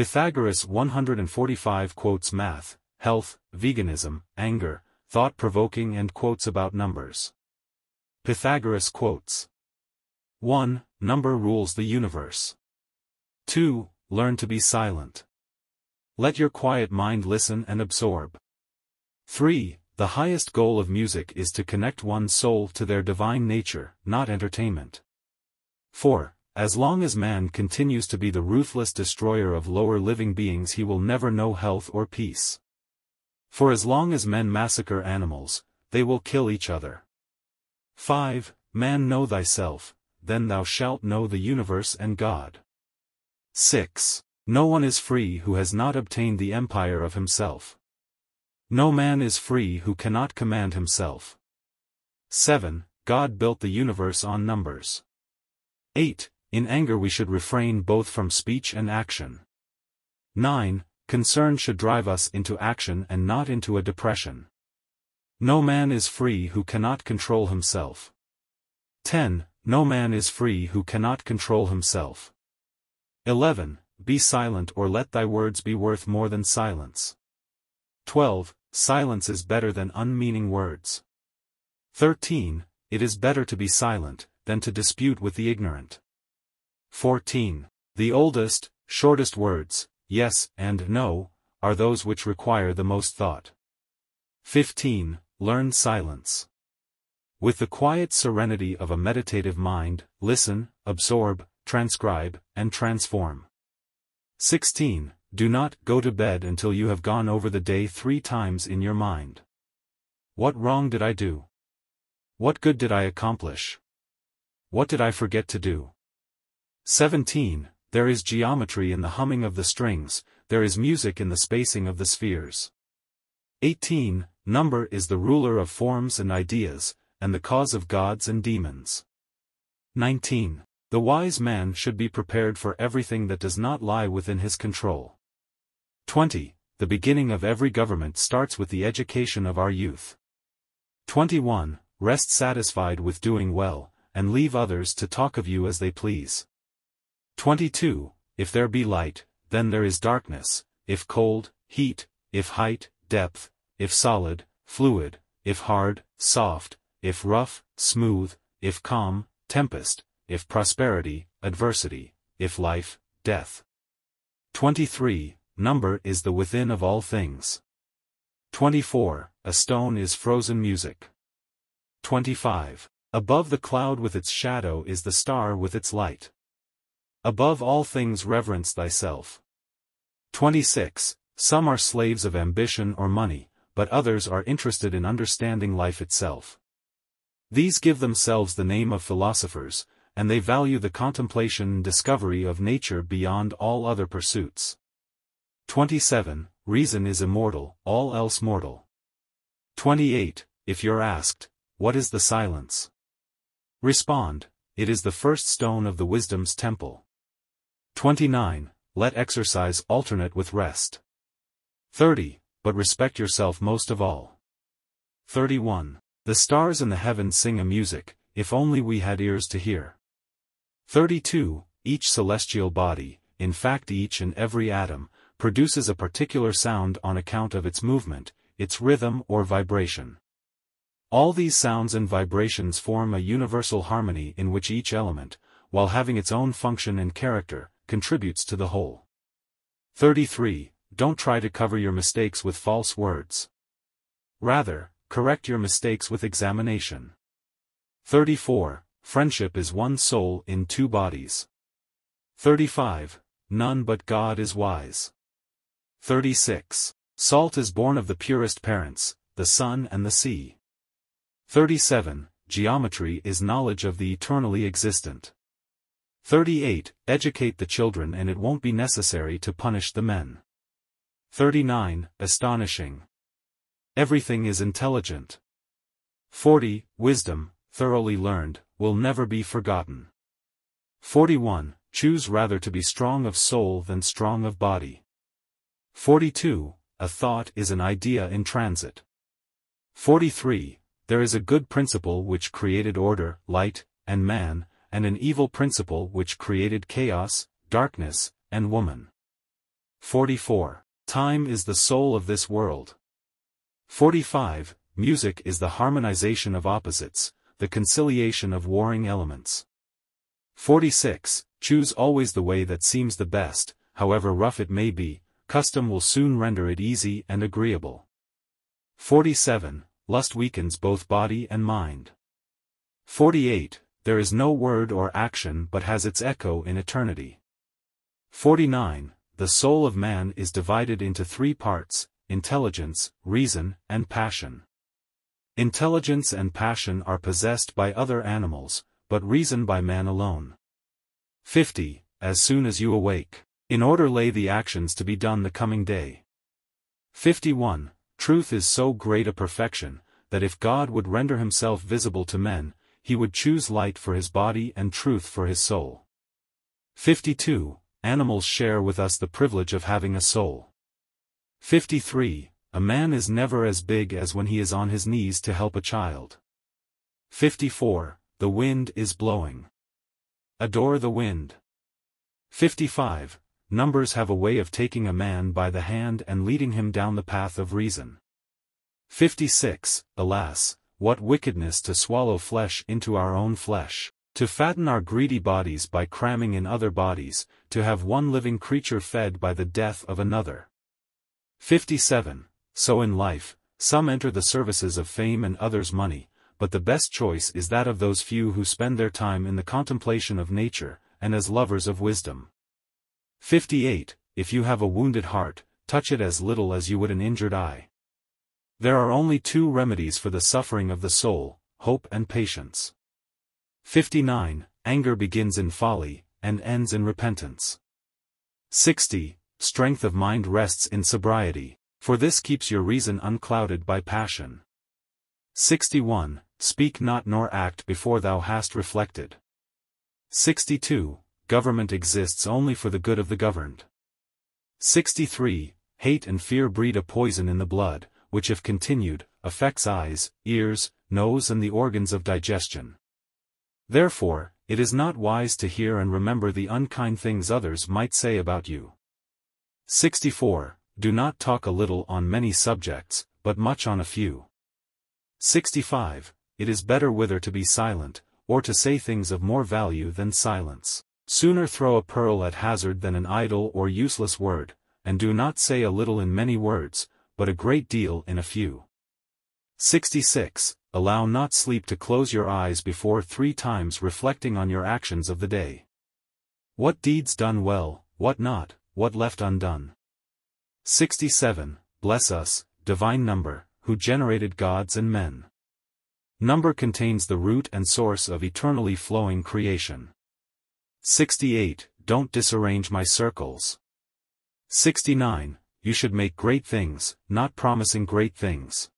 Pythagoras 145 quotes math, health, veganism, anger, thought-provoking and quotes about numbers. Pythagoras quotes 1. Number rules the universe. 2. Learn to be silent. Let your quiet mind listen and absorb. 3. The highest goal of music is to connect one's soul to their divine nature, not entertainment. 4. As long as man continues to be the ruthless destroyer of lower living beings he will never know health or peace. For as long as men massacre animals, they will kill each other. 5. Man know thyself, then thou shalt know the universe and God. 6. No one is free who has not obtained the empire of himself. No man is free who cannot command himself. 7. God built the universe on numbers. 8. In anger we should refrain both from speech and action. 9. Concern should drive us into action and not into a depression. No man is free who cannot control himself. 10. No man is free who cannot control himself. 11. Be silent or let thy words be worth more than silence. 12. Silence is better than unmeaning words. 13. It is better to be silent, than to dispute with the ignorant. 14. The oldest, shortest words, yes and no, are those which require the most thought. 15. Learn silence. With the quiet serenity of a meditative mind, listen, absorb, transcribe, and transform. 16. Do not go to bed until you have gone over the day three times in your mind. What wrong did I do? What good did I accomplish? What did I forget to do? 17. There is geometry in the humming of the strings, there is music in the spacing of the spheres. 18. Number is the ruler of forms and ideas, and the cause of gods and demons. 19. The wise man should be prepared for everything that does not lie within his control. 20. The beginning of every government starts with the education of our youth. 21. Rest satisfied with doing well, and leave others to talk of you as they please. 22. If there be light, then there is darkness, if cold, heat, if height, depth, if solid, fluid, if hard, soft, if rough, smooth, if calm, tempest, if prosperity, adversity, if life, death. 23. Number is the within of all things. 24. A stone is frozen music. 25. Above the cloud with its shadow is the star with its light. Above all things reverence thyself. 26. Some are slaves of ambition or money, but others are interested in understanding life itself. These give themselves the name of philosophers, and they value the contemplation and discovery of nature beyond all other pursuits. 27. Reason is immortal, all else mortal. 28. If you're asked, what is the silence? Respond, it is the first stone of the wisdom's temple. 29. Let exercise alternate with rest. 30. But respect yourself most of all. 31. The stars in the heavens sing a music, if only we had ears to hear. 32. Each celestial body, in fact each and every atom, produces a particular sound on account of its movement, its rhythm or vibration. All these sounds and vibrations form a universal harmony in which each element, while having its own function and character, contributes to the whole. 33. Don't try to cover your mistakes with false words. Rather, correct your mistakes with examination. 34. Friendship is one soul in two bodies. 35. None but God is wise. 36. Salt is born of the purest parents, the sun and the sea. 37. Geometry is knowledge of the eternally existent. 38. Educate the children and it won't be necessary to punish the men. 39. Astonishing. Everything is intelligent. 40. Wisdom, thoroughly learned, will never be forgotten. 41. Choose rather to be strong of soul than strong of body. 42. A thought is an idea in transit. 43. There is a good principle which created order, light, and man, and an evil principle which created chaos, darkness, and woman. 44. Time is the soul of this world. 45. Music is the harmonization of opposites, the conciliation of warring elements. 46. Choose always the way that seems the best, however rough it may be, custom will soon render it easy and agreeable. 47. Lust weakens both body and mind. 48. There is no word or action but has its echo in eternity. 49. The soul of man is divided into three parts, intelligence, reason, and passion. Intelligence and passion are possessed by other animals, but reason by man alone. 50. As soon as you awake, in order lay the actions to be done the coming day. 51. Truth is so great a perfection, that if God would render himself visible to men, he would choose light for his body and truth for his soul. 52. Animals share with us the privilege of having a soul. 53. A man is never as big as when he is on his knees to help a child. 54. The wind is blowing. Adore the wind. 55. Numbers have a way of taking a man by the hand and leading him down the path of reason. 56. Alas, what wickedness to swallow flesh into our own flesh, to fatten our greedy bodies by cramming in other bodies, to have one living creature fed by the death of another. 57. So in life, some enter the services of fame and others money, but the best choice is that of those few who spend their time in the contemplation of nature, and as lovers of wisdom. 58. If you have a wounded heart, touch it as little as you would an injured eye. There are only two remedies for the suffering of the soul, hope and patience. 59. Anger begins in folly, and ends in repentance. 60. Strength of mind rests in sobriety. For this keeps your reason unclouded by passion. 61. Speak not nor act before thou hast reflected. 62. Government exists only for the good of the governed. 63. Hate and fear breed a poison in the blood, which if continued, affects eyes, ears, nose and the organs of digestion. Therefore, it is not wise to hear and remember the unkind things others might say about you. 64 do not talk a little on many subjects, but much on a few. 65. It is better whether to be silent, or to say things of more value than silence. Sooner throw a pearl at hazard than an idle or useless word, and do not say a little in many words, but a great deal in a few. 66. Allow not sleep to close your eyes before three times reflecting on your actions of the day. What deeds done well, what not, what left undone. 67. Bless us, divine number, who generated gods and men. Number contains the root and source of eternally flowing creation. 68. Don't disarrange my circles. 69. You should make great things, not promising great things.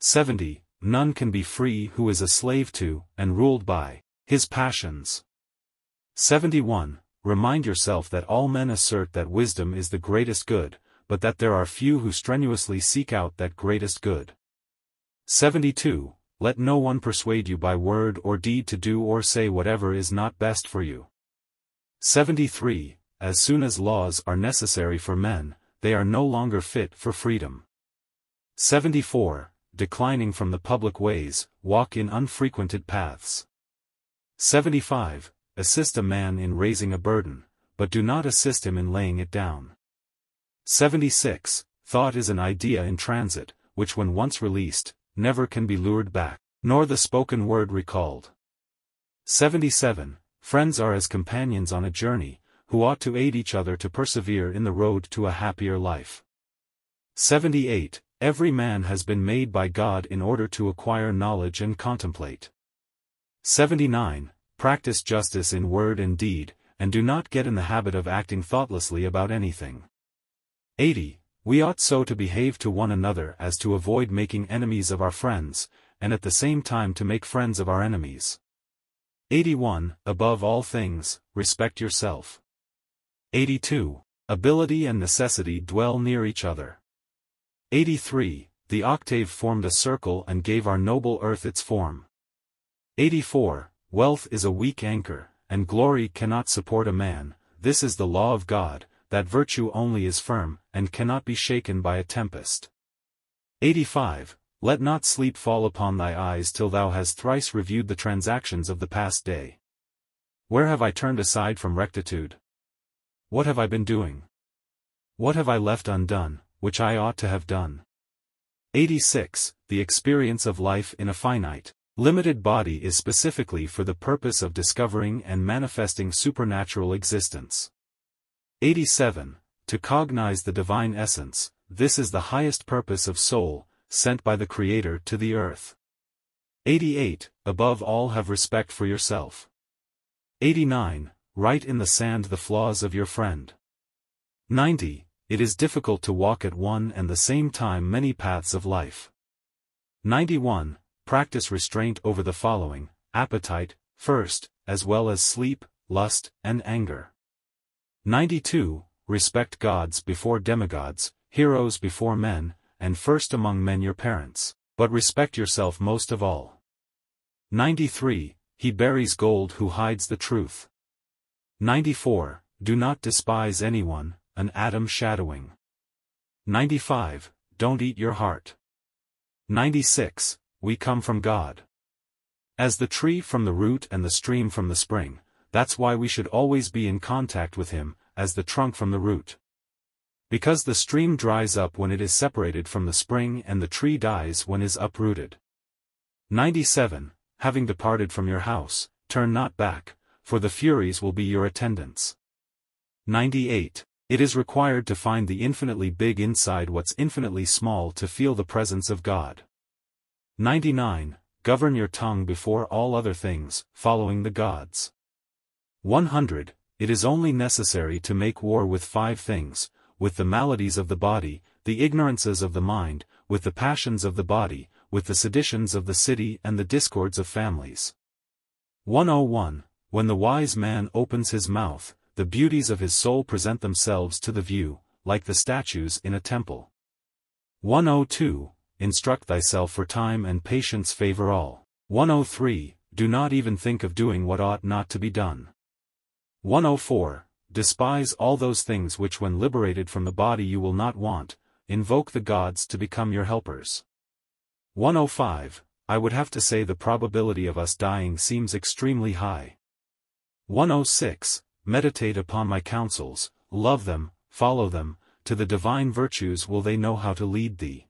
70. None can be free who is a slave to, and ruled by, his passions. 71. Remind yourself that all men assert that wisdom is the greatest good, but that there are few who strenuously seek out that greatest good. 72. Let no one persuade you by word or deed to do or say whatever is not best for you. 73. As soon as laws are necessary for men, they are no longer fit for freedom. 74. Declining from the public ways, walk in unfrequented paths. 75. Assist a man in raising a burden, but do not assist him in laying it down. 76. Thought is an idea in transit, which when once released, never can be lured back, nor the spoken word recalled. 77. Friends are as companions on a journey, who ought to aid each other to persevere in the road to a happier life. 78. Every man has been made by God in order to acquire knowledge and contemplate. 79. Practice justice in word and deed, and do not get in the habit of acting thoughtlessly about anything. 80. We ought so to behave to one another as to avoid making enemies of our friends, and at the same time to make friends of our enemies. 81. Above all things, respect yourself. 82. Ability and necessity dwell near each other. 83. The octave formed a circle and gave our noble earth its form. 84. Wealth is a weak anchor, and glory cannot support a man, this is the law of God, that virtue only is firm, and cannot be shaken by a tempest. 85. Let not sleep fall upon thy eyes till thou hast thrice reviewed the transactions of the past day. Where have I turned aside from rectitude? What have I been doing? What have I left undone, which I ought to have done? 86. The experience of life in a finite, limited body is specifically for the purpose of discovering and manifesting supernatural existence. 87. To cognize the divine essence, this is the highest purpose of soul, sent by the Creator to the earth. 88. Above all have respect for yourself. 89. Write in the sand the flaws of your friend. 90. It is difficult to walk at one and the same time many paths of life. 91. Practice restraint over the following, appetite, first, as well as sleep, lust, and anger. 92. Respect gods before demigods, heroes before men, and first among men your parents, but respect yourself most of all. 93. He buries gold who hides the truth. 94. Do not despise anyone, an atom shadowing. 95. Don't eat your heart. 96. We come from God. As the tree from the root and the stream from the spring, that's why we should always be in contact with Him, as the trunk from the root. Because the stream dries up when it is separated from the spring and the tree dies when is uprooted. 97. Having departed from your house, turn not back, for the Furies will be your attendants. 98. It is required to find the infinitely big inside what's infinitely small to feel the presence of God. 99. Govern your tongue before all other things, following the gods. 100. It is only necessary to make war with five things, with the maladies of the body, the ignorances of the mind, with the passions of the body, with the seditions of the city and the discords of families. 101. When the wise man opens his mouth, the beauties of his soul present themselves to the view, like the statues in a temple. 102. Instruct thyself for time and patience favor all. 103. Do not even think of doing what ought not to be done. 104. Despise all those things which when liberated from the body you will not want, invoke the gods to become your helpers. 105. I would have to say the probability of us dying seems extremely high. 106 meditate upon my counsels, love them, follow them, to the divine virtues will they know how to lead thee.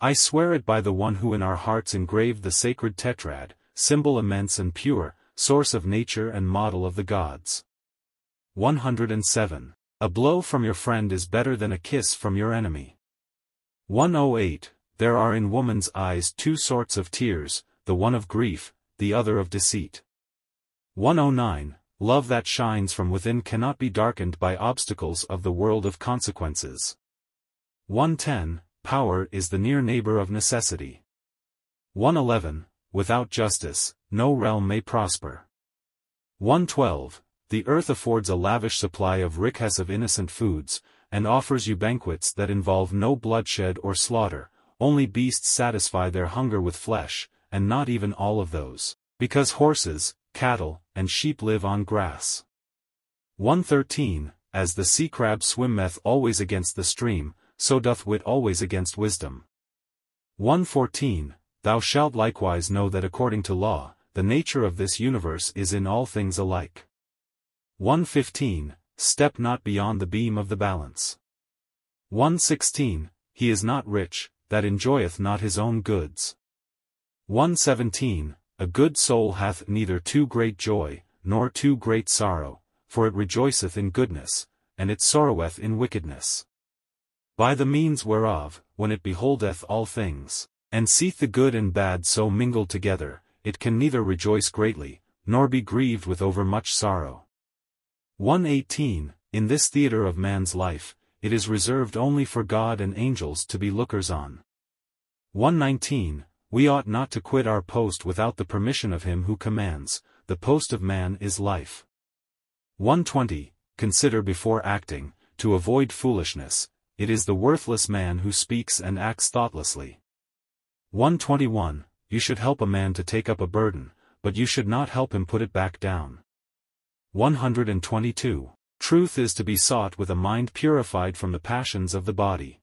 I swear it by the one who in our hearts engraved the sacred tetrad, symbol immense and pure, source of nature and model of the gods. 107. A blow from your friend is better than a kiss from your enemy. 108. There are in woman's eyes two sorts of tears, the one of grief, the other of deceit. 109. Love that shines from within cannot be darkened by obstacles of the world of consequences. 110. Power is the near neighbor of necessity. 111. Without justice, no realm may prosper. 112. The earth affords a lavish supply of riches of innocent foods, and offers you banquets that involve no bloodshed or slaughter, only beasts satisfy their hunger with flesh, and not even all of those, because horses, cattle, and sheep live on grass. 113. As the sea crab swimmeth always against the stream, so doth wit always against wisdom. 114. Thou shalt likewise know that according to law, the nature of this universe is in all things alike. 115. Step not beyond the beam of the balance. 116. He is not rich, that enjoyeth not his own goods. 117. A good soul hath neither too great joy, nor too great sorrow, for it rejoiceth in goodness, and it sorroweth in wickedness. By the means whereof, when it beholdeth all things, and seeth the good and bad so mingled together, it can neither rejoice greatly, nor be grieved with overmuch sorrow. 118. In this theatre of man's life, it is reserved only for God and angels to be lookers on. 119. We ought not to quit our post without the permission of him who commands, the post of man is life. 120. Consider before acting, to avoid foolishness, it is the worthless man who speaks and acts thoughtlessly. 121. You should help a man to take up a burden, but you should not help him put it back down. 122. Truth is to be sought with a mind purified from the passions of the body.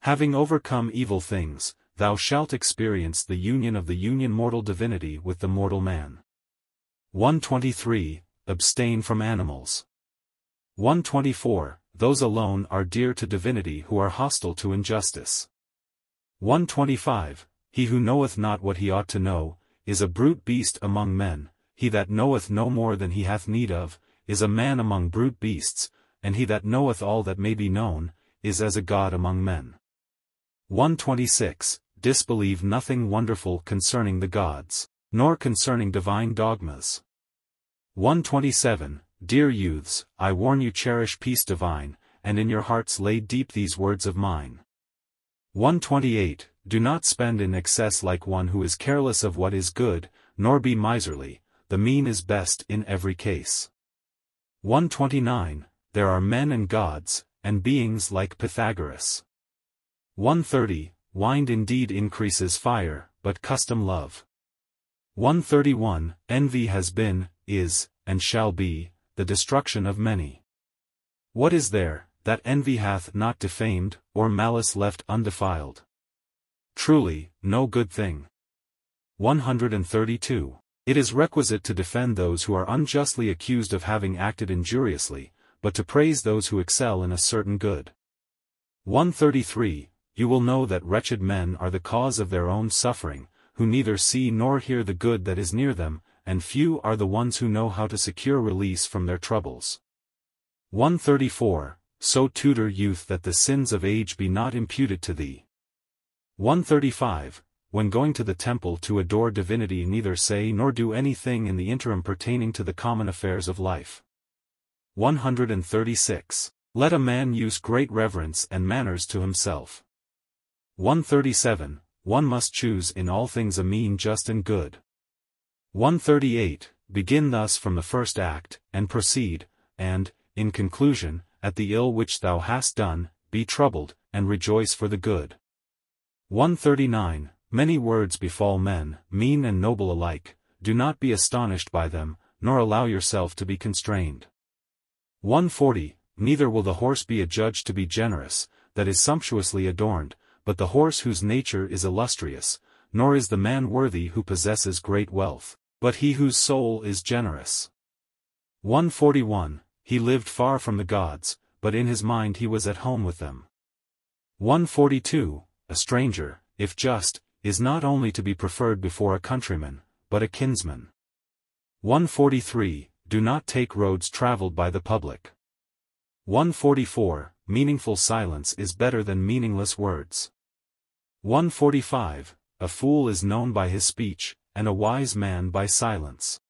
Having overcome evil things, thou shalt experience the union of the union mortal divinity with the mortal man. 123. Abstain from animals. 124. Those alone are dear to divinity who are hostile to injustice. 125. He who knoweth not what he ought to know, is a brute beast among men, he that knoweth no more than he hath need of, is a man among brute beasts, and he that knoweth all that may be known, is as a god among men. 126. Disbelieve nothing wonderful concerning the gods, nor concerning divine dogmas. 127. Dear youths, I warn you cherish peace divine, and in your hearts lay deep these words of mine. 128. Do not spend in excess like one who is careless of what is good, nor be miserly, the mean is best in every case. 129. There are men and gods, and beings like Pythagoras. 130. Wind indeed increases fire, but custom love. 131. Envy has been, is, and shall be, the destruction of many. What is there, that envy hath not defamed, or malice left undefiled? Truly, no good thing. 132. It is requisite to defend those who are unjustly accused of having acted injuriously, but to praise those who excel in a certain good. 133. You will know that wretched men are the cause of their own suffering, who neither see nor hear the good that is near them, and few are the ones who know how to secure release from their troubles. 134. So tutor youth that the sins of age be not imputed to thee. 135. When going to the temple to adore divinity neither say nor do anything in the interim pertaining to the common affairs of life. 136. Let a man use great reverence and manners to himself. 137. One must choose in all things a mean just and good. 138. Begin thus from the first act, and proceed, and, in conclusion, at the ill which thou hast done, be troubled, and rejoice for the good. 139. Many words befall men, mean and noble alike, do not be astonished by them, nor allow yourself to be constrained. 140. Neither will the horse be adjudged to be generous, that is sumptuously adorned, but the horse whose nature is illustrious, nor is the man worthy who possesses great wealth, but he whose soul is generous. 141. He lived far from the gods, but in his mind he was at home with them. 142 a stranger, if just, is not only to be preferred before a countryman, but a kinsman. 143. Do not take roads traveled by the public. 144. Meaningful silence is better than meaningless words. 145. A fool is known by his speech, and a wise man by silence.